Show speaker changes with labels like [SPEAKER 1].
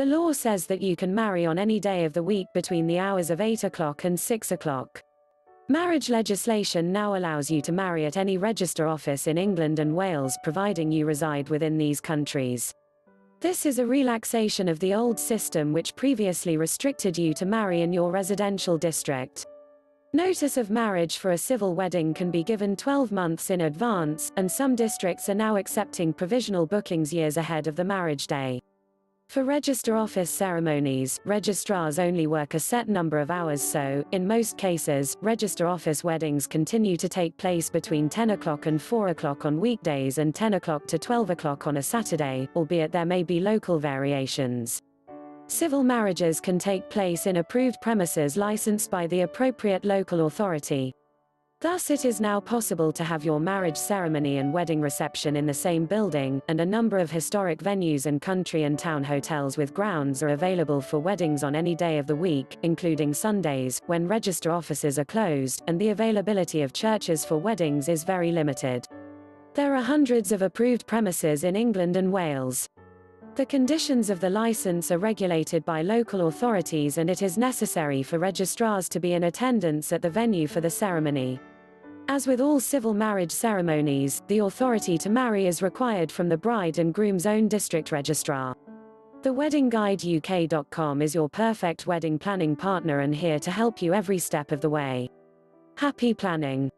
[SPEAKER 1] The law says that you can marry on any day of the week between the hours of 8 o'clock and 6 o'clock. Marriage legislation now allows you to marry at any register office in England and Wales providing you reside within these countries. This is a relaxation of the old system which previously restricted you to marry in your residential district. Notice of marriage for a civil wedding can be given 12 months in advance, and some districts are now accepting provisional bookings years ahead of the marriage day. For register office ceremonies, registrars only work a set number of hours so, in most cases, register office weddings continue to take place between 10 o'clock and 4 o'clock on weekdays and 10 o'clock to 12 o'clock on a Saturday, albeit there may be local variations. Civil marriages can take place in approved premises licensed by the appropriate local authority. Thus it is now possible to have your marriage ceremony and wedding reception in the same building, and a number of historic venues and country and town hotels with grounds are available for weddings on any day of the week, including Sundays, when register offices are closed, and the availability of churches for weddings is very limited. There are hundreds of approved premises in England and Wales. The conditions of the license are regulated by local authorities and it is necessary for registrars to be in attendance at the venue for the ceremony. As with all civil marriage ceremonies, the authority to marry is required from the bride and groom's own district registrar. The WeddingGuideUK.com is your perfect wedding planning partner and here to help you every step of the way. Happy planning!